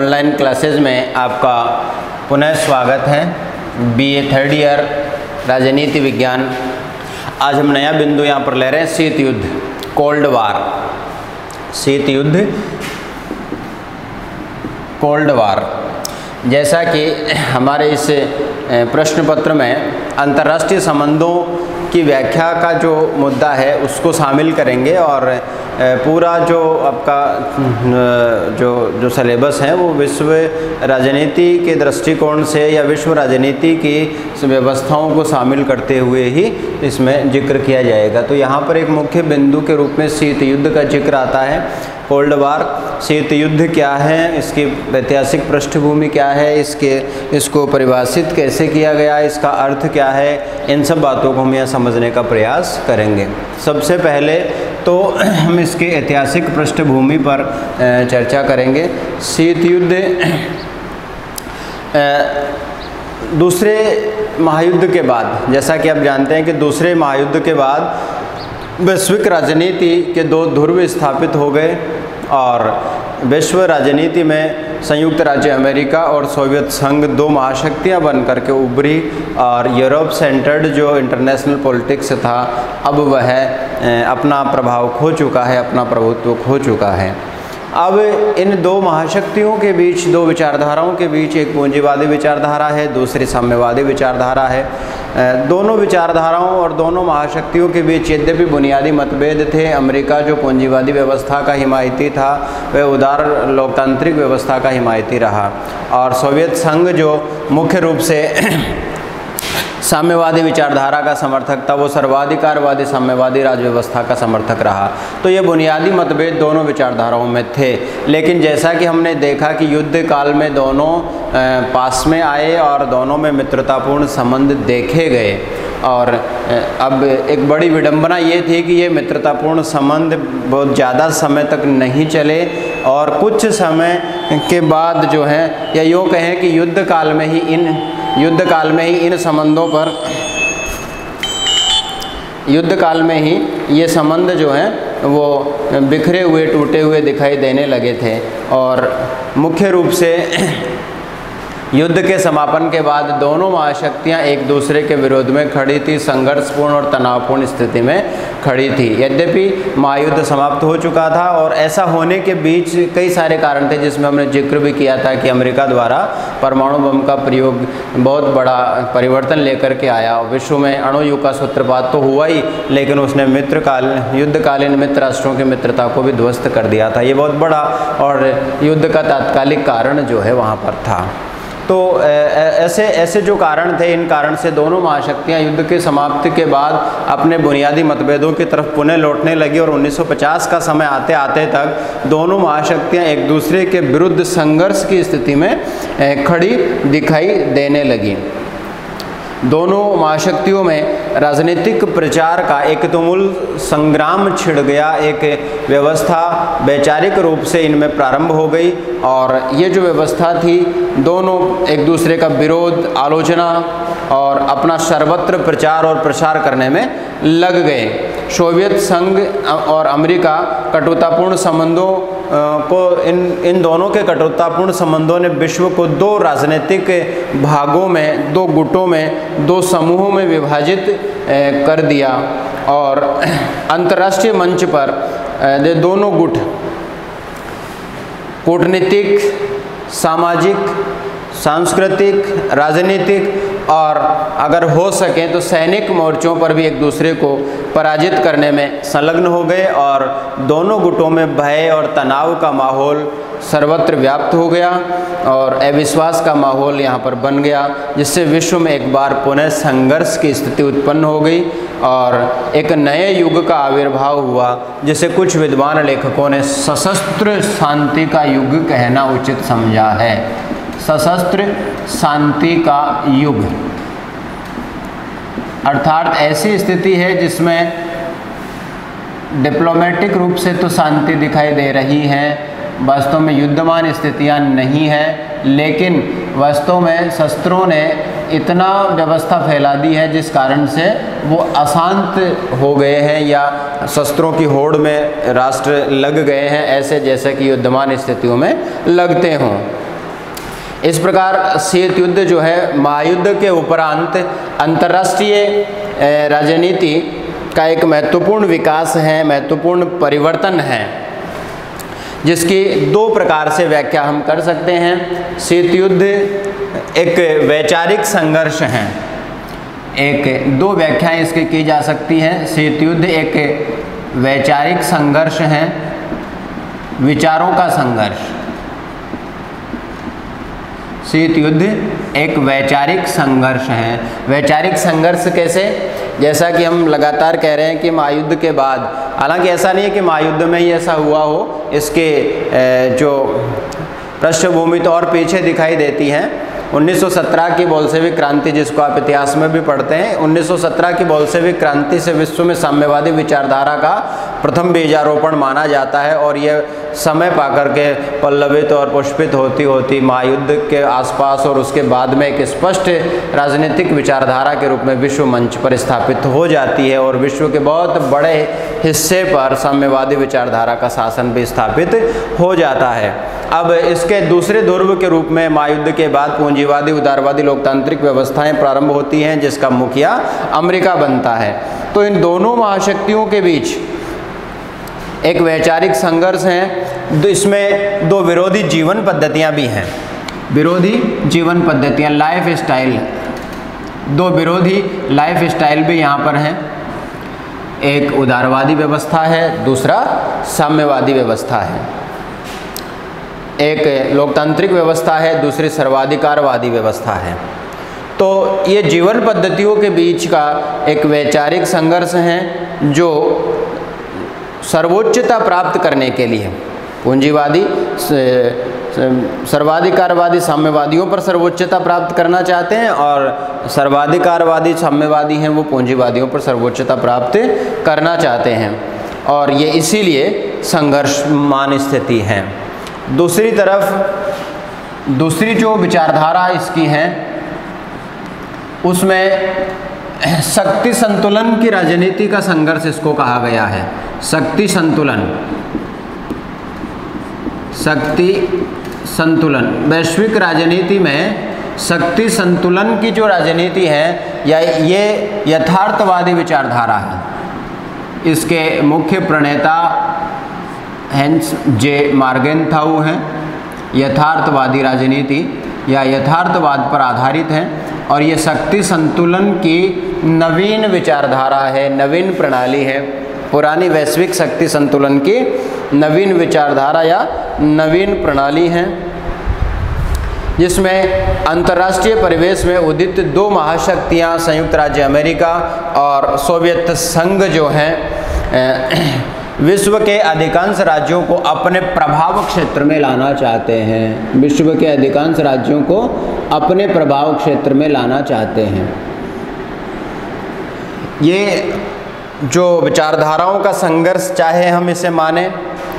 Online classes में आपका पुनः स्वागत है। बीए थर्ड ईयर राजनीति विज्ञान। आज हम नया बिंदु यहाँ पर ले रहे हैं, शीत युद्ध कोल्ड वार शीत युद्ध कोल्ड वार जैसा कि हमारे इस प्रश्न पत्र में अंतर्राष्ट्रीय संबंधों की व्याख्या का जो मुद्दा है, उसको शामिल करेंगे और पूरा जो आपका जो जो सलेबस है, वो विश्व राजनीति के दृष्टिकोण से या विश्व राजनीति की व्यवस्थाओं को शामिल करते हुए ही इसमें ज़िक्र किया जाएगा। तो यहाँ पर एक मुख्य बिंदु के रूप में शीत युद्ध का ज़िक्र आता है। कोल्ड वार शीत युद्ध क्या है? इसकी ऐतिहासिक पृष्ठभूमि क्या है? इसके, इसको परिभाषित कैसे किया गया? इसका अर्थ क्या है? इन सब बातों को हम यहाँ समझने का प्रयास करेंगे। सबसे पहले तो हम इसके ऐतिहासिक पृष्ठभूमि पर चर्चा करेंगे। शीत युद्ध दूसरे महायुद्ध के बाद, जैसा कि आप जानते हैं कि दूसरे महायुद्ध के बाद वैश्विक राजनीति के दो ध्रुव स्थापित हो गए। और विश्व राजनीति में संयुक्त राज्य अमेरिका और सोवियत संघ दो महाशक्तियाँ बन करके उभरी और यूरोप सेंटर्ड जो इंटरनेशनल पॉलिटिक्स था, अब वह अपना प्रभाव खो चुका है, अपना प्रभुत्व खो चुका है। अब इन दो महाशक्तियों के बीच, दो विचारधाराओं के बीच एक पूंजीवादी विचारधारा है, दूसरी साम्यवादी विचारधारा है। दोनों विचारधाराओं और दोनों महाशक्तियों के बीच यद्यपि बुनियादी मतभेद थे, अमेरिका जो पूंजीवादी व्यवस्था का हिमायती था, वह उदार लोकतांत्रिक व्यवस्था का हिमायती रहा। और सोवियत संघ जो मुख्य रूप से साम्यवादी विचारधारा का समर्थक था, वो सर्वाधिकारवादी, साम्यवादी राज व्यवस्था का समर्थक रहा। तो ये बुनियादी मतभेद दोनों विचारधाराओं में थे। लेकिन जैसा कि हमने देखा कि युद्ध काल में दोनों पास में आए और दोनों में मित्रतापूर्ण संबंध देखे गए। और अब एक बड़ी विडंबना ये थी कि ये मित्रतापूर्ण संबंध बहुत ज़्यादा समय तक नहीं चले और कुछ समय के बाद जो है, या यूँ कहें कि युद्ध काल में ही इन युद्ध काल में ही इन संबंधों पर युद्ध काल में ही ये संबंध जो हैं, वो बिखरे हुए, टूटे हुए दिखाई देने लगे थे। और मुख्य रूप से युद्ध के समापन के बाद दोनों महाशक्तियाँ एक दूसरे के विरोध में खड़ी थी, संघर्षपूर्ण और तनावपूर्ण स्थिति में खड़ी थी। यद्यपि महायुद्ध समाप्त हो चुका था और ऐसा होने के बीच कई सारे कारण थे जिसमें हमने ज़िक्र भी किया था कि अमेरिका द्वारा परमाणु बम का प्रयोग बहुत बड़ा परिवर्तन लेकर के आया। विश्व में अणुयुग का सूत्रपात तो हुआ ही, लेकिन उसने मित्रकाल, युद्धकालीन मित्र राष्ट्रों की मित्रता को भी ध्वस्त कर दिया था। ये बहुत बड़ा और युद्ध का तात्कालिक कारण जो है वहाँ पर था। तो ऐसे ऐसे जो कारण थे, इन कारण से दोनों महाशक्तियाँ युद्ध के समाप्ति के बाद अपने बुनियादी मतभेदों की तरफ़ पुनः लौटने लगी और 1950 का समय आते आते तक दोनों महाशक्तियाँ एक दूसरे के विरुद्ध संघर्ष की स्थिति में खड़ी दिखाई देने लगी। दोनों महाशक्तियों में राजनीतिक प्रचार का एक तुमुल संग्राम छिड़ गया, एक व्यवस्था वैचारिक रूप से इनमें प्रारंभ हो गई और ये जो व्यवस्था थी, दोनों एक दूसरे का विरोध, आलोचना और अपना सर्वत्र प्रचार और प्रसार करने में लग गए। सोवियत संघ और अमेरिका कटुतापूर्ण संबंधों को इन इन दोनों के कटुतापूर्ण संबंधों ने विश्व को दो राजनीतिक भागों में, दो गुटों में, दो समूहों में विभाजित कर दिया। और अंतर्राष्ट्रीय मंच पर ये दोनों गुट, कूटनीतिक, सामाजिक, सांस्कृतिक, राजनीतिक और अगर हो सके तो सैनिक मोर्चों पर भी एक दूसरे को पराजित करने में संलग्न हो गए और दोनों गुटों में भय और तनाव का माहौल सर्वत्र व्याप्त हो गया और अविश्वास का माहौल यहाँ पर बन गया, जिससे विश्व में एक बार पुनः संघर्ष की स्थिति उत्पन्न हो गई और एक नए युग का आविर्भाव हुआ, जिसे कुछ विद्वान लेखकों ने सशस्त्र शांति का युग कहना उचित समझा है। सशस्त्र शांति का युग। अर्थात ऐसी स्थिति है जिसमें डिप्लोमेटिक रूप से तो शांति दिखाई दे रही है, वास्तव में युद्धमान स्थितियाँ नहीं है, लेकिन वास्तव में शस्त्रों ने इतना व्यवस्था फैला दी है जिस कारण से वो अशांत हो गए हैं या शस्त्रों की होड़ में राष्ट्र लग गए हैं, ऐसे जैसे कि युद्धमान स्थितियों में लगते हों। इस प्रकार शीत युद्ध जो है, महायुद्ध के उपरांत अंतर्राष्ट्रीय राजनीति का एक महत्वपूर्ण विकास है, महत्वपूर्ण परिवर्तन है, जिसकी दो प्रकार से व्याख्या हम कर सकते हैं। शीत युद्ध एक वैचारिक संघर्ष है। एक, दो व्याख्याएँ इसकी की जा सकती हैं। शीत युद्ध एक वैचारिक संघर्ष है, विचारों का संघर्ष। शीत युद्ध एक वैचारिक संघर्ष है। वैचारिक संघर्ष कैसे? जैसा कि हम लगातार कह रहे हैं कि महायुद्ध के बाद, हालाँकि ऐसा नहीं है कि महायुद्ध में ही ऐसा हुआ हो, इसके जो पृष्ठभूमि तो और पीछे दिखाई देती हैं। 1917 की बोलसेविक क्रांति जिसको आप इतिहास में भी पढ़ते हैं 1917 की बोलसेविक क्रांति से विश्व में साम्यवादी विचारधारा का प्रथम बीजारोपण माना जाता है और यह समय पाकर के पल्लवित और पुष्पित होती होती महायुद्ध के आसपास और उसके बाद में एक स्पष्ट राजनीतिक विचारधारा के रूप में विश्व मंच पर स्थापित हो जाती है और विश्व के बहुत बड़े हिस्से पर साम्यवादी विचारधारा का शासन भी स्थापित हो जाता है। अब इसके दूसरे ध्रुव के रूप में महायुद्ध के बाद पूंजीवादी, उदारवादी लोकतांत्रिक व्यवस्थाएँ प्रारंभ होती हैं, जिसका मुखिया अमेरिका बनता है। तो इन दोनों महाशक्तियों के बीच एक वैचारिक संघर्ष है तो इसमें दो विरोधी जीवन पद्धतियाँ भी हैं। विरोधी जीवन पद्धतियाँ लाइफ स्टाइल दो विरोधी लाइफ स्टाइल भी यहाँ पर हैं। एक उदारवादी व्यवस्था है, दूसरा साम्यवादी व्यवस्था है। एक लोकतांत्रिक व्यवस्था है, दूसरी सर्वाधिकारवादी व्यवस्था है। तो ये जीवन पद्धतियों के बीच का एक वैचारिक संघर्ष है, जो सर्वोच्चता प्राप्त करने के लिए। पूंजीवादी सर्वाधिकारवादी साम्यवादियों पर सर्वोच्चता प्राप्त करना चाहते हैं और सर्वाधिकारवादी साम्यवादी हैं वो पूंजीवादियों पर सर्वोच्चता प्राप्त करना चाहते हैं। और ये इसीलिए संघर्षमान स्थिति है। दूसरी तरफ़, दूसरी जो विचारधारा इसकी है, उसमें शक्ति संतुलन की राजनीति का संघर्ष इसको कहा गया है। शक्ति संतुलन। शक्ति संतुलन। वैश्विक राजनीति में शक्ति संतुलन की जो राजनीति है, या ये यथार्थवादी विचारधारा है, इसके मुख्य प्रणेता हेंस जे मार्गेंथाउ हैं। यथार्थवादी राजनीति या यथार्थवाद पर आधारित है, और ये शक्ति संतुलन की नवीन विचारधारा है, नवीन प्रणाली है। पुरानी वैश्विक शक्ति संतुलन की नवीन विचारधारा या नवीन प्रणाली है। जिसमें अंतर्राष्ट्रीय परिवेश में उदित दो महाशक्तियाँ, संयुक्त राज्य अमेरिका और सोवियत संघ जो हैं विश्व के अधिकांश राज्यों को अपने प्रभाव क्षेत्र में लाना चाहते हैं। विश्व के अधिकांश राज्यों को अपने प्रभाव क्षेत्र में लाना चाहते हैं। ये जो विचारधाराओं का संघर्ष चाहे हम इसे माने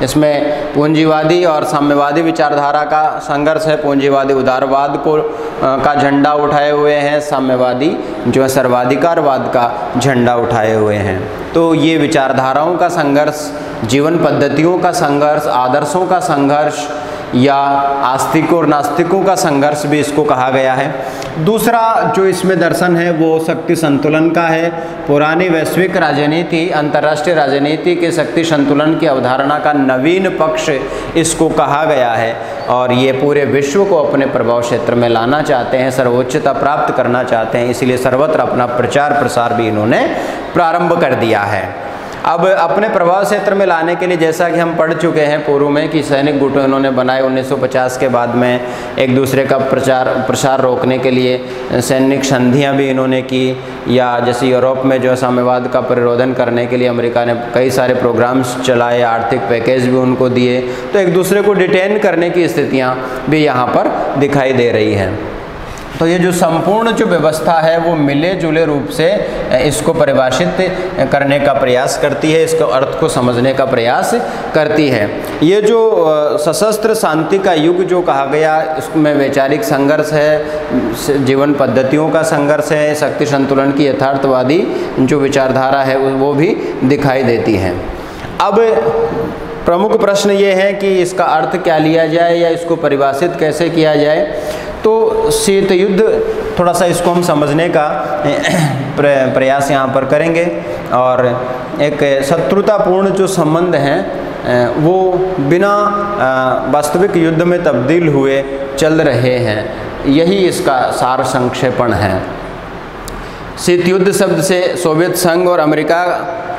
इसमें पूंजीवादी और साम्यवादी विचारधारा का संघर्ष है। पूंजीवादी उदारवाद को आ, का झंडा उठाए हुए हैं। साम्यवादी जो है सर्वाधिकारवाद का झंडा उठाए हुए हैं। तो ये विचारधाराओं का संघर्ष जीवन पद्धतियों का संघर्ष आदर्शों का संघर्ष या आस्तिकों और नास्तिकों का संघर्ष भी इसको कहा गया है। दूसरा जो इसमें दर्शन है, वो शक्ति संतुलन का है। पुरानी वैश्विक राजनीति, अंतर्राष्ट्रीय राजनीति के शक्ति संतुलन की अवधारणा का नवीन पक्ष इसको कहा गया है और ये पूरे विश्व को अपने प्रभाव क्षेत्र में लाना चाहते हैं, सर्वोच्चता प्राप्त करना चाहते हैं, इसलिए सर्वत्र अपना प्रचार प्रसार भी इन्होंने प्रारंभ कर दिया है। अब अपने प्रभाव क्षेत्र में लाने के लिए, जैसा कि हम पढ़ चुके हैं पूर्व में कि सैनिक गुट इन्होंने बनाए 1950 के बाद में एक दूसरे का प्रचार, प्रसार रोकने के लिए, सैनिक संधियाँ भी इन्होंने की, या जैसे यूरोप में जो साम्यवाद का परिरोधन करने के लिए अमेरिका ने कई सारे प्रोग्राम्स चलाए, आर्थिक पैकेज भी उनको दिए तो एक दूसरे को डिटेन करने की स्थितियाँ भी यहाँ पर दिखाई दे रही हैं। तो ये जो संपूर्ण जो व्यवस्था है, वो मिले जुले रूप से इसको परिभाषित करने का प्रयास करती है, इसको अर्थ को समझने का प्रयास करती है। ये जो सशस्त्र शांति का युग जो कहा गया, इसमें वैचारिक संघर्ष है जीवन पद्धतियों का संघर्ष है, शक्ति संतुलन की यथार्थवादी जो विचारधारा है, वो भी दिखाई देती है। अब प्रमुख प्रश्न ये है कि इसका अर्थ क्या लिया जाए या इसको परिभाषित कैसे किया जाए? तो शीत युद्ध, थोड़ा सा इसको हम समझने का प्रयास यहाँ पर करेंगे। और एक शत्रुतापूर्ण जो संबंध हैं वो बिना वास्तविक युद्ध में तब्दील हुए चल रहे हैं। यही इसका सार संक्षेपण है। शीत युद्ध शब्द से सोवियत संघ और अमेरिका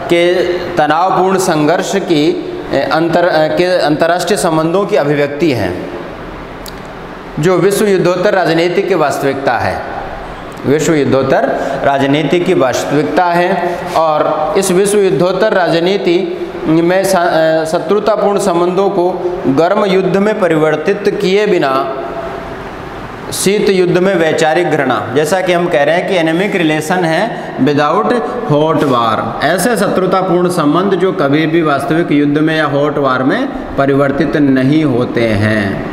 के तनावपूर्ण संघर्ष की अंतर के, अंतर्राष्ट्रीय संबंधों की अभिव्यक्ति है, जो विश्व युद्धोत्तर राजनीति की वास्तविकता है। विश्व युद्धोत्तर राजनीति की वास्तविकता है और इस विश्व युद्धोत्तर राजनीति में शत्रुतापूर्ण संबंधों को गर्म युद्ध में परिवर्तित किए बिना शीत युद्ध में वैचारिक घृणा। जैसा कि हम कह रहे हैं कि एनेमिक रिलेशन है विदाउट हॉट वार ऐसे शत्रुतापूर्ण संबंध जो कभी भी वास्तविक युद्ध में या हॉट वार में परिवर्तित नहीं होते हैं।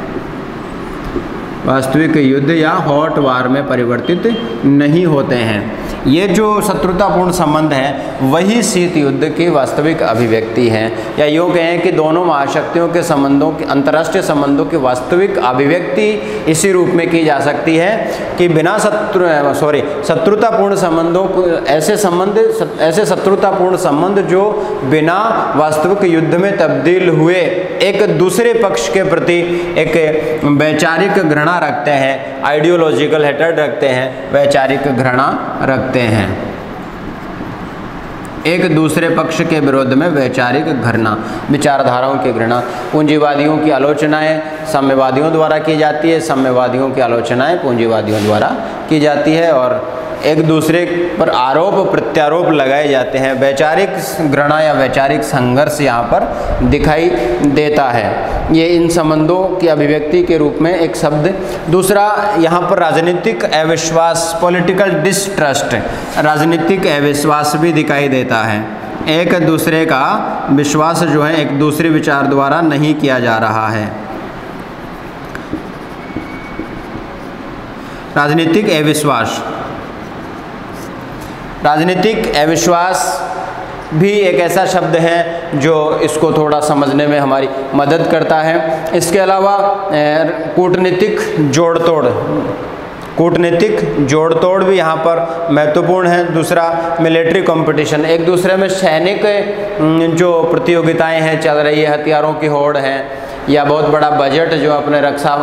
वास्तविक युद्ध या हॉट वार में परिवर्तित नहीं होते हैं। ये जो शत्रुतापूर्ण संबंध है, वही शीत युद्ध की वास्तविक अभिव्यक्ति है। या यूँ कहें कि दोनों महाशक्तियों के संबंधों के, अंतर्राष्ट्रीय संबंधों की वास्तविक अभिव्यक्ति इसी रूप में की जा सकती है कि बिना शत्रु सॉरी शत्रुतापूर्ण संबंधों को, ऐसे संबंध, ऐसे शत्रुतापूर्ण संबंध जो बिना वास्तविक युद्ध में तब्दील हुए, एक दूसरे पक्ष के प्रति एक वैचारिक घृणा रखते हैं आइडियोलॉजिकल हेटर्ड रखते हैं, वैचारिक घृणा रखते रखते हैं। एक दूसरे पक्ष के विरोध में वैचारिक घृणा, विचारधाराओं की घृणा, पूंजीवादियों की आलोचनाएँ साम्यवादियों द्वारा की जाती है, साम्यवादियों की आलोचनाएँ पूंजीवादियों द्वारा की जाती है और एक दूसरे पर आरोप, प्रत्यारोप लगाए जाते हैं। वैचारिक घृणा या वैचारिक संघर्ष यहाँ पर दिखाई देता है। ये इन संबंधों की अभिव्यक्ति के रूप में एक शब्द। दूसरा, यहाँ पर राजनीतिक अविश्वास पॉलिटिकल डिस्ट्रस्ट राजनीतिक अविश्वास भी दिखाई देता है। एक दूसरे का विश्वास जो है, एक दूसरे विचार द्वारा नहीं किया जा रहा है। राजनीतिक अविश्वास राजनीतिक अविश्वास भी एक ऐसा शब्द है जो इसको थोड़ा समझने में हमारी मदद करता है। इसके अलावा कूटनीतिक जोड़ तोड़ कूटनीतिक जोड़ तोड़ भी यहाँ पर महत्वपूर्ण है। दूसरा, मिलिट्री कंपटीशन। एक दूसरे में सैनिक जो प्रतियोगिताएँ हैं, चल रही है, हथियारों की होड़ है या बहुत बड़ा बजट जो अपने रक्षा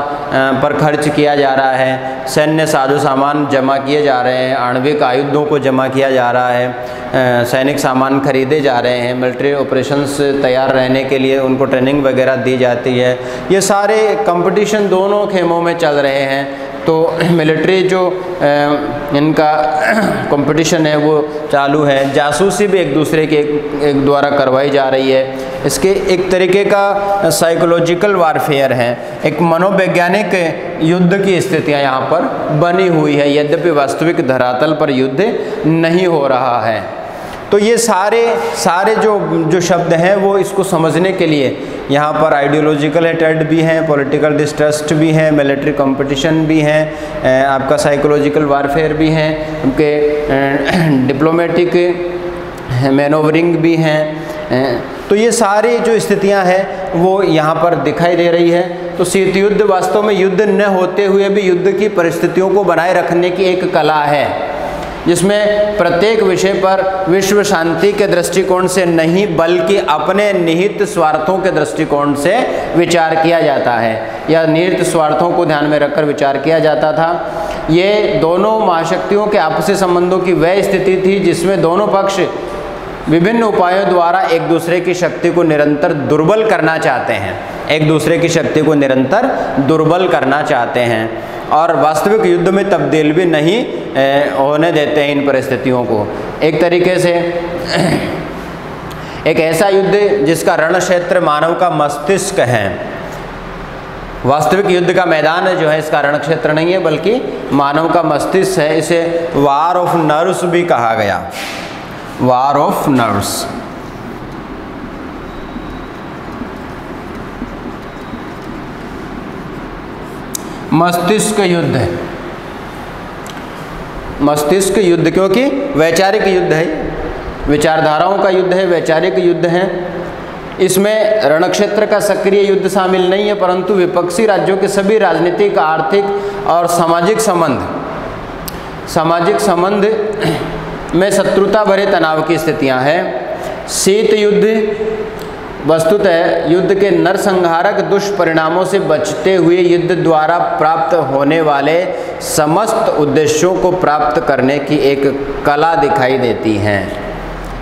पर खर्च किया जा रहा है, सैन्य साधु सामान जमा किए जा रहे हैं, आणविक आयुद्धों को जमा किया जा रहा है सैनिक सामान खरीदे जा रहे हैं मिलिट्री ऑपरेशंस तैयार रहने के लिए उनको ट्रेनिंग वगैरह दी जाती है। ये सारे कंपटीशन दोनों खेमों में चल रहे हैं। तो मिलिट्री जो इनका कंपटीशन है, वो चालू है। जासूसी भी एक दूसरे के एक द्वारा करवाई जा रही है। इसके एक तरीके का साइकोलॉजिकल वारफेयर है। एक मनोवैज्ञानिक युद्ध की स्थितियाँ यहाँ पर बनी हुई है। यद्यपि वास्तविक धरातल पर युद्ध नहीं हो रहा है। तो ये सारे सारे जो जो शब्द हैं वो इसको समझने के लिए यहाँ पर आइडियोलॉजिकल हेटेड भी हैं पॉलिटिकल डिस्ट्रस्ट भी हैं मिलिट्री कंपटीशन भी हैं आपका साइकोलॉजिकल वारफेयर भी हैं उनके डिप्लोमेटिक मैनोवरिंग भी हैं तो ये सारी जो स्थितियाँ हैं वो यहाँ पर दिखाई दे रही है। तो शीत युद्ध वास्तव में युद्ध न होते हुए भी युद्ध की परिस्थितियों को बनाए रखने की एक कला है। जिसमें प्रत्येक विषय पर विश्व शांति के दृष्टिकोण से नहीं, बल्कि अपने निहित स्वार्थों के दृष्टिकोण से विचार किया जाता है। या निहित स्वार्थों को ध्यान में रखकर विचार किया जाता था। ये दोनों महाशक्तियों के आपसी संबंधों की वह स्थिति थी, जिसमें दोनों पक्ष विभिन्न उपायों द्वारा एक दूसरे की शक्ति को निरंतर दुर्बल करना चाहते हैं। एक दूसरे की शक्ति को निरंतर दुर्बल करना चाहते हैं। और वास्तविक युद्ध में तब्दील भी नहीं होने देते हैं इन परिस्थितियों को। एक तरीके से, एक ऐसा युद्ध जिसका रण क्षेत्र मानव का मस्तिष्क है। वास्तविक युद्ध का मैदान जो है, इसका रण क्षेत्र नहीं है, बल्कि मानव का मस्तिष्क है, इसे वार ऑफ़ नर्व्स भी कहा गया। वार ऑफ़ नर्व्स मस्तिष्क युद्ध है। मस्तिष्क युद्ध क्योंकि वैचारिक युद्ध है। विचारधाराओं का युद्ध है, वैचारिक युद्ध है। इसमें रणक्षेत्र का सक्रिय युद्ध शामिल नहीं है, परंतु विपक्षी राज्यों के सभी राजनीतिक, आर्थिक और सामाजिक संबंध सामाजिक संबंध में शत्रुता भरे तनाव की स्थितियाँ हैं। शीत युद्ध वस्तुतः युद्ध के नरसंहारक दुष्परिणामों से बचते हुए युद्ध द्वारा प्राप्त होने वाले समस्त उद्देश्यों को प्राप्त करने की एक कला दिखाई देती हैं।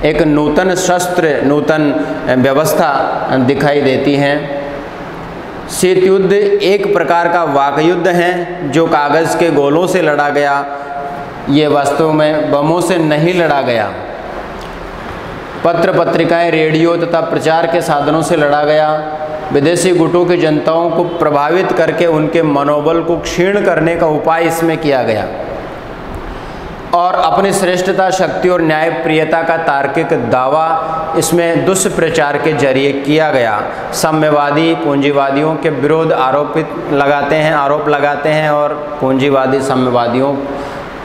एक नूतन शस्त्र, नूतन व्यवस्था दिखाई देती हैं। शीत युद्ध एक प्रकार का वाक युद्ध है, जो कागज़ के गोलों से लड़ा गया। ये वास्तव में बमों से नहीं लड़ा गया। पत्र पत्रिकाएँ रेडियो तथा प्रचार के साधनों से लड़ा गया। विदेशी गुटों की जनताओं को प्रभावित करके उनके मनोबल को क्षीण करने का उपाय इसमें किया गया। और अपनी श्रेष्ठता, शक्ति और न्यायप्रियता का तार्किक दावा इसमें दुष्प्रचार के ज़रिए किया गया। साम्यवादी, पूंजीवादियों के विरोध आरोपित लगाते हैं, आरोप लगाते हैं और पूंजीवादी साम्यवादियों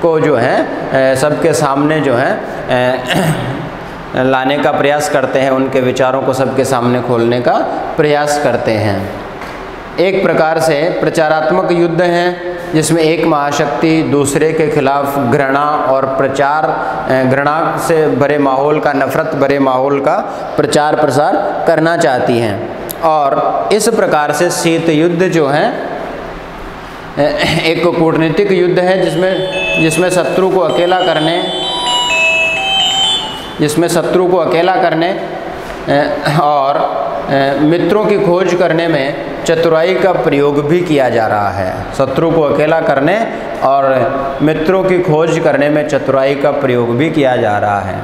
को जो है सबके सामने जो है लाने का प्रयास करते हैं, उनके विचारों को सबके सामने खोलने का प्रयास करते हैं। एक प्रकार से प्रचारात्मक युद्ध है, जिसमें एक महाशक्ति दूसरे के खिलाफ घृणा और प्रचार घृणा से भरे माहौल का, नफरत भरे माहौल का प्रचार प्रसार करना चाहती हैं। और इस प्रकार से शीत युद्ध जो है एक कूटनीतिक युद्ध है, जिसमें जिसमें शत्रु को अकेला करने जिसमें शत्रु को अकेला करने और मित्रों की खोज करने में चतुराई का प्रयोग भी किया जा रहा है। शत्रु को अकेला करने और मित्रों की खोज करने में चतुराई का प्रयोग भी किया जा रहा है।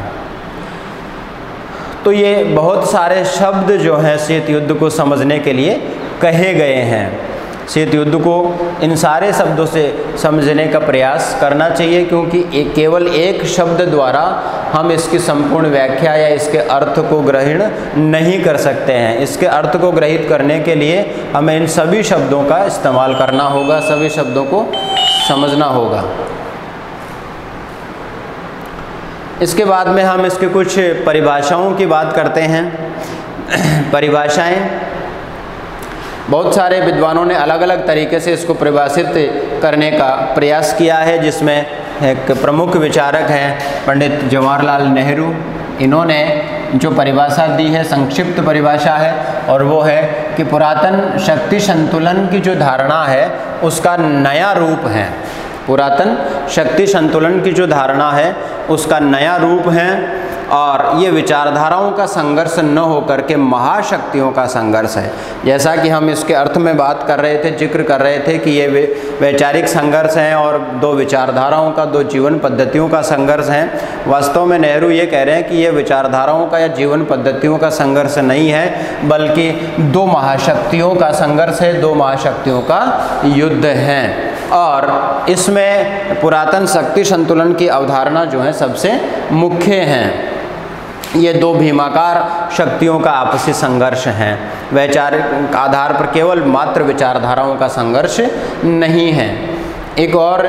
तो ये बहुत सारे शब्द जो हैं शीत युद्ध को समझने के लिए कहे गए हैं। शीत युद्ध को इन सारे शब्दों से समझने का प्रयास करना चाहिए, क्योंकि एक केवल एक शब्द द्वारा हम इसकी संपूर्ण व्याख्या या इसके अर्थ को ग्रहण नहीं कर सकते हैं। इसके अर्थ को ग्रहित करने के लिए हमें इन सभी शब्दों का इस्तेमाल करना होगा, सभी शब्दों को समझना होगा। इसके बाद में हम इसके कुछ परिभाषाओं की बात करते हैं। परिभाषाएँ बहुत सारे विद्वानों ने अलग अलग तरीके से इसको परिभाषित करने का प्रयास किया है, जिसमें एक प्रमुख विचारक हैं पंडित जवाहरलाल नेहरू। इन्होंने जो परिभाषा दी है, संक्षिप्त परिभाषा है, और वो है कि पुरातन शक्ति संतुलन की जो धारणा है, उसका नया रूप है। पुरातन शक्ति संतुलन की जो धारणा है, उसका नया रूप है। और ये विचारधाराओं का संघर्ष न होकर के महाशक्तियों का संघर्ष है। जैसा कि हम इसके अर्थ में बात कर रहे थे, ज़िक्र कर रहे थे कि ये वैचारिक संघर्ष हैं और दो विचारधाराओं का, दो जीवन पद्धतियों का संघर्ष है। वास्तव में नेहरू ये कह रहे हैं कि ये विचारधाराओं का या जीवन पद्धतियों का संघर्ष नहीं है, बल्कि दो महाशक्तियों का संघर्ष है, दो महाशक्तियों का युद्ध है। और इसमें पुरातन शक्ति संतुलन की अवधारणा जो है सबसे मुख्य हैं। ये दो भीमाकार शक्तियों का आपसी संघर्ष है। वैचारिक आधार पर केवल मात्र विचारधाराओं का संघर्ष नहीं है। एक और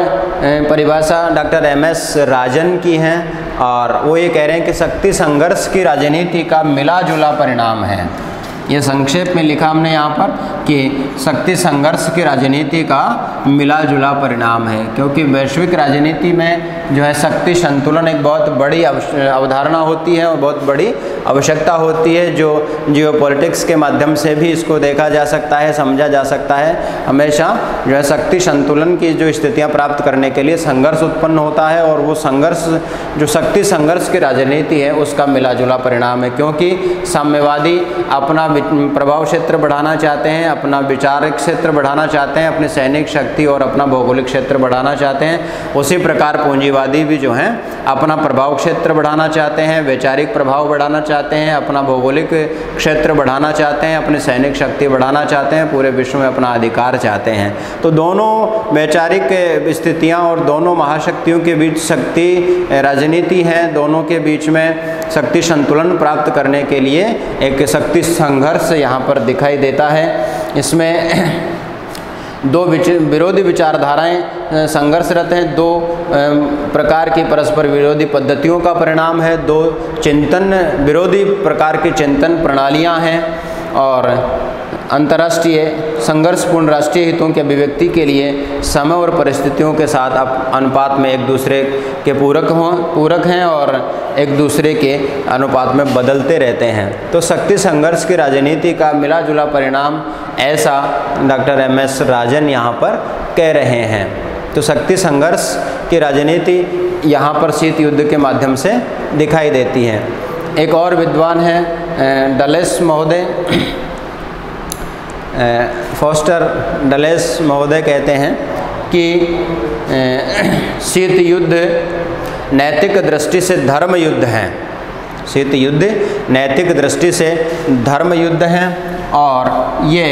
परिभाषा डॉक्टर एम एस राजन की है और वो ये कह रहे हैं कि शक्ति संघर्ष की राजनीति का मिला जुला परिणाम है। ये संक्षेप में लिखा हमने यहाँ पर कि शक्ति संघर्ष की राजनीति का मिला जुला परिणाम है, क्योंकि वैश्विक राजनीति में जो है शक्ति संतुलन एक बहुत बड़ी अवधारणा होती है और बहुत बड़ी आवश्यकता होती है, जो जियो के माध्यम से भी इसको देखा जा सकता है, समझा जा सकता है। हमेशा जो है शक्ति संतुलन की जो स्थितियाँ प्राप्त करने के लिए संघर्ष उत्पन्न होता है और वो संघर्ष, जो शक्ति संघर्ष की राजनीति है, उसका मिला जुला परिणाम है, क्योंकि साम्यवादी अपना प्रभाव क्षेत्र बढ़ाना चाहते हैं, अपना विचारिक क्षेत्र बढ़ाना चाहते हैं, अपनी सैनिक शक्ति और अपना भौगोलिक क्षेत्र बढ़ाना चाहते हैं, उसी प्रकार पूंजीवादी भी जो हैं, अपना प्रभाव क्षेत्र बढ़ाना चाहते हैं, वैचारिक प्रभाव बढ़ाना चाहते हैं, अपना भौगोलिक क्षेत्र बढ़ाना चाहते हैं, अपनी सैनिक शक्ति बढ़ाना चाहते हैं, पूरे विश्व में अपना अधिकार चाहते हैं। तो दोनों वैचारिक स्थितियाँ और दोनों महाशक्तियों के बीच शक्ति राजनीति है, दोनों के बीच में शक्ति संतुलन प्राप्त करने के लिए एक शक्ति संघ संघर्ष यहाँ पर दिखाई देता है। इसमें दो विरोधी विचारधाराएँ संघर्षरत हैं। दो प्रकार की परस्पर विरोधी पद्धतियों का परिणाम है। दो चिंतन विरोधी प्रकार की चिंतन प्रणालियाँ हैं। और अंतर्राष्ट्रीय, संघर्षपूर्ण राष्ट्रीय हितों के अभिव्यक्ति के लिए समय और परिस्थितियों के साथ आप अनुपात में एक दूसरे के पूरक हों, पूरक हैं और एक दूसरे के अनुपात में बदलते रहते हैं। तो शक्ति संघर्ष की राजनीति का मिला जुला परिणाम ऐसा डॉक्टर एम एस राजन यहाँ पर कह रहे हैं। तो शक्ति संघर्ष की राजनीति यहाँ पर शीत युद्ध के माध्यम से दिखाई देती है। एक और विद्वान है डलेस महोदय। फॉस्टर डलेस महोदय कहते हैं कि शीत युद्ध नैतिक दृष्टि से धर्म युद्ध है। शीत युद्ध नैतिक दृष्टि से धर्म युद्ध है और ये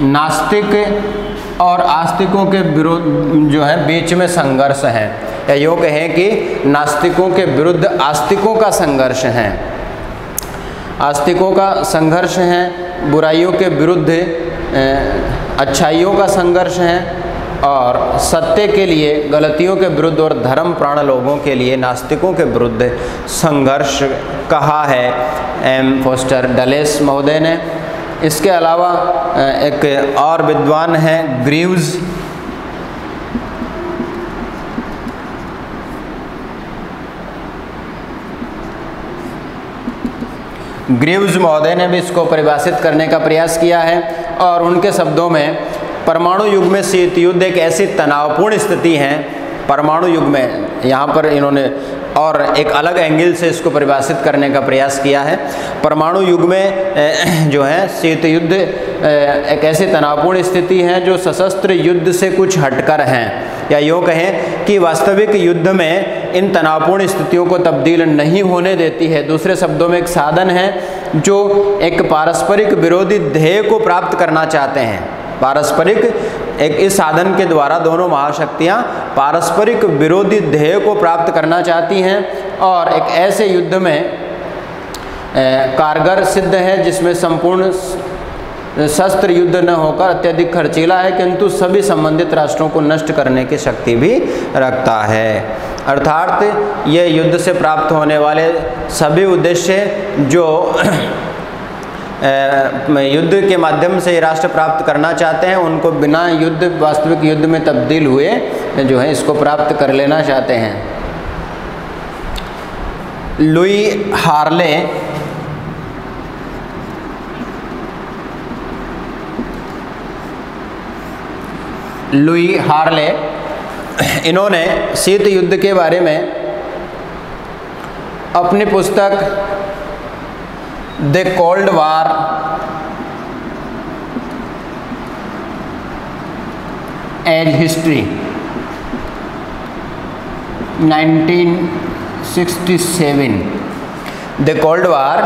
नास्तिक और आस्तिकों के विरुद्ध जो है, बीच में संघर्ष है। या यूँ कहें कि नास्तिकों के विरुद्ध आस्तिकों का संघर्ष है। आस्तिकों का संघर्ष है, बुराइयों के विरुद्ध अच्छाइयों का संघर्ष है और सत्य के लिए, गलतियों के विरुद्ध और धर्म प्राण लोगों के लिए, नास्तिकों के विरुद्ध संघर्ष कहा है एम फोस्टर डलेस महोदय ने। इसके अलावा एक और विद्वान हैं, ग्रीव्स। ग्रीव्स महोदय ने भी इसको परिभाषित करने का प्रयास किया है। और उनके शब्दों में, परमाणु युग में शीत युद्ध एक ऐसी तनावपूर्ण स्थिति है, परमाणु युग में, यहाँ पर इन्होंने और एक अलग एंगल से इसको परिभाषित करने का प्रयास किया है। परमाणु युग में जो है शीत युद्ध एक ऐसी तनावपूर्ण स्थिति है जो सशस्त्र युद्ध से कुछ हटकर हैं। या यूँ कहें कि वास्तविक युद्ध में इन तनावपूर्ण स्थितियों को तब्दील नहीं होने देती है। दूसरे शब्दों में एक साधन है जो एक पारस्परिक विरोधी ध्येय को प्राप्त करना चाहते हैं। पारस्परिक एक इस साधन के द्वारा दोनों महाशक्तियाँ पारस्परिक विरोधी ध्येय को प्राप्त करना चाहती हैं और एक ऐसे युद्ध में कारगर सिद्ध है जिसमें संपूर्ण शस्त्र युद्ध न होकर अत्यधिक खर्चीला है, किंतु सभी संबंधित राष्ट्रों को नष्ट करने की शक्ति भी रखता है। अर्थात ये युद्ध से प्राप्त होने वाले सभी उद्देश्य जो युद्ध के माध्यम से ये राष्ट्र प्राप्त करना चाहते हैं, उनको बिना युद्ध, वास्तविक युद्ध में तब्दील हुए जो है इसको प्राप्त कर लेना चाहते हैं। लुई हार्ले लुई हार्ले इन्होंने शीत युद्ध के बारे में अपनी पुस्तक the cold war as history 1967 the cold war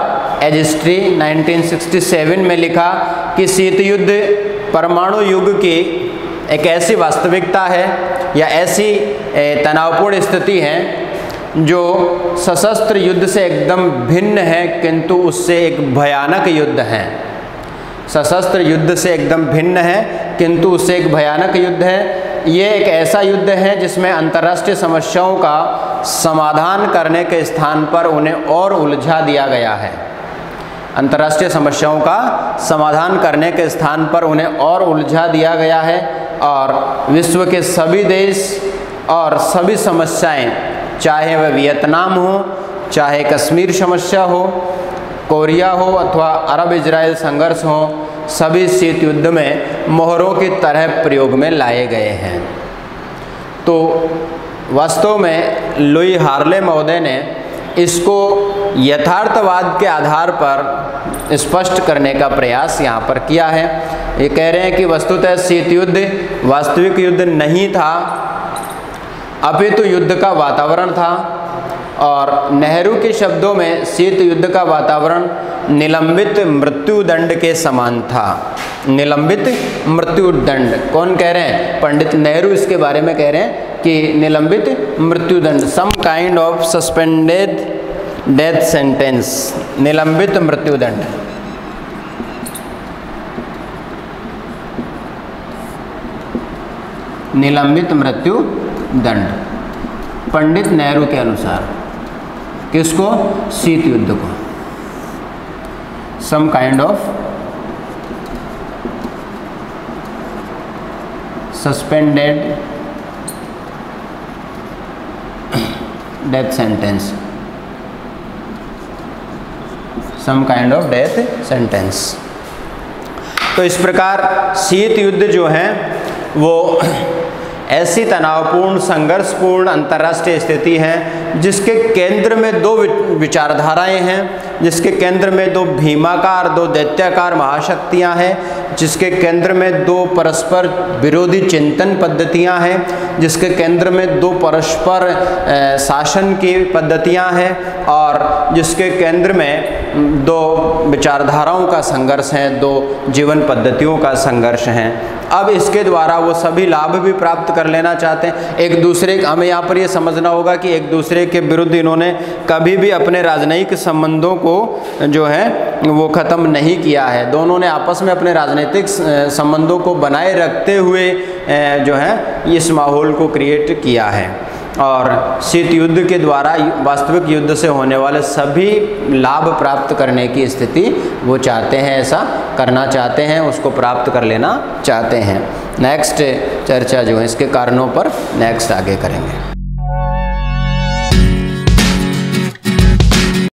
as history 1967 में लिखा कि शीत युद्ध परमाणु युग की एक ऐसी वास्तविकता है या ऐसी तनावपूर्ण स्थिति है जो सशस्त्र युद्ध से एकदम भिन्न है, किंतु उससे एक भयानक युद्ध है। सशस्त्र युद्ध से एकदम भिन्न है, किंतु उससे एक भयानक युद्ध है। ये एक ऐसा युद्ध है जिसमें अंतर्राष्ट्रीय समस्याओं का समाधान करने के स्थान पर उन्हें और उलझा दिया गया है। अंतर्राष्ट्रीय समस्याओं का समाधान करने के स्थान पर उन्हें और उलझा दिया गया है और विश्व के सभी देश और सभी समस्याएँ, चाहे वह वियतनाम हो, चाहे कश्मीर समस्या हो, कोरिया हो अथवा अरब इजराइल संघर्ष हो, सभी शीत युद्ध में मोहरों की तरह प्रयोग में लाए गए हैं। तो वास्तव में लुई हार्ले महोदय ने इसको यथार्थवाद के आधार पर स्पष्ट करने का प्रयास यहाँ पर किया है। ये कह रहे हैं कि वस्तुतः शीत युद्ध वास्तविक युद्ध नहीं था, अपितु युद्ध का वातावरण था और नेहरू के शब्दों में शीत युद्ध का वातावरण निलंबित मृत्युदंड के समान था। निलंबित मृत्युदंड, कौन कह रहे हैं? पंडित नेहरू इसके बारे में कह रहे हैं। कि निलंबित मृत्युदंड some kind of suspended death sentence निलंबित मृत्युदंड। निलंबित मृत्यु दंड पंडित नेहरू के अनुसार, किसको? शीत युद्ध को। Some kind of suspended death sentence some kind of death sentence तो इस प्रकार शीत युद्ध जो है, वो ऐसी तनावपूर्ण, संघर्षपूर्ण, अंतर्राष्ट्रीय स्थिति है, जिसके केंद्र में दो विचारधाराएँ हैं। जिसके केंद्र में दो भीमाकार, दो दैत्याकार महाशक्तियाँ हैं, जिसके केंद्र में दो परस्पर विरोधी चिंतन पद्धतियाँ हैं, जिसके केंद्र में दो परस्पर शासन की पद्धतियाँ हैं और जिसके केंद्र में दो विचारधाराओं का संघर्ष है, दो जीवन पद्धतियों का संघर्ष है। अब इसके द्वारा वो सभी लाभ भी प्राप्त कर लेना चाहते हैं। एक दूसरे हमें यहाँ पर ये समझना होगा कि एक दूसरे के विरुद्ध इन्होंने कभी भी अपने राजनयिक संबंधों को जो है, वो ख़त्म नहीं किया है। दोनों ने आपस में अपने राजनीतिक संबंधों को बनाए रखते हुए जो है, इस माहौल को क्रिएट किया है। और शीत युद्ध के द्वारा वास्तविक युद्ध से होने वाले सभी लाभ प्राप्त करने की स्थिति, वो चाहते हैं ऐसा, करना चाहते हैं, उसको प्राप्त कर लेना चाहते हैं। नेक्स्ट चर्चा जो है, इसके कारणों पर नेक्स्ट आगे करेंगे।